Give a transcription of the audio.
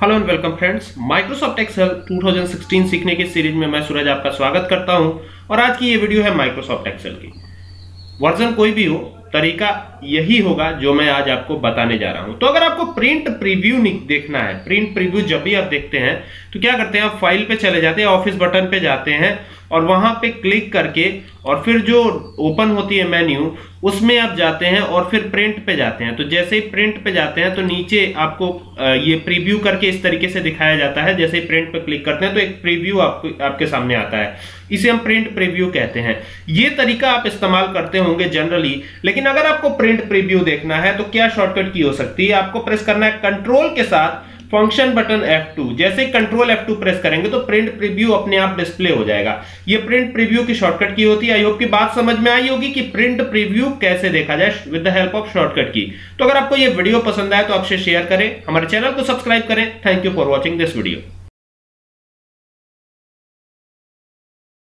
Hello and welcome friends Microsoft Excel 2016 सीखने की series में मैं सूरज आपका स्वागत करता हूँ और आज की ये वीडियो है माइक्रोसॉफ्ट एक्सेल की। वर्जन कोई भी हो, तरीका यही होगा जो मैं आज आपको बताने जा रहा हूँ। तो अगर आपको प्रिंट प्रीव्यू देखना है प्रिंट प्रीव्यू जब भी आप देखते हैं तो क्या करते हैं? आप फ़ाइल पे चले जाते हैं ऑफ़िस बटन पे जाते हैं और वहाँ पे क्लिक करके, और फिर जो ओपन होती है मेन्यू उसमें आप जाते हैं और फिर प्रिंट पे जाते हैं। तो जैसे ही प्रिंट पे जाते हैं तो नीचे आपको ये प्रीव्यू करके इस तरीके से दिखाया जाता है। जैसे ही प्रिंट पे क्लिक करते हैं तो एक प्रीव्यू आपको, आपके सामने आता है। इसे हम प्रिंट प्रीव्यू कहते हैं। ये तरीका आप इस्तेमाल करते होंगे जनरली लेकिन अगर आपको प्रिंट प्रीव्यू देखना है तो क्या शॉर्टकट की हो सकती है? आपको प्रेस करना है कंट्रोल के साथ फ़ंक्शन बटन F2 जैसे कंट्रोल F2 प्रेस करेंगे तो प्रिंट प्रीव्यू अपने आप डिस्प्ले हो जाएगा। ये प्रिंट प्रीव्यू की शॉर्टकट की होती है। आई होप की बात समझ में आई होगी कि प्रिंट प्रीव्यू कैसे देखा जाए with the help of shortcut की। तो अगर आपको ये वीडियो पसंद आए तो आपसे शेयर करें, हमारे चैनल को सब्सक्राइब करें। Thank you for watching this video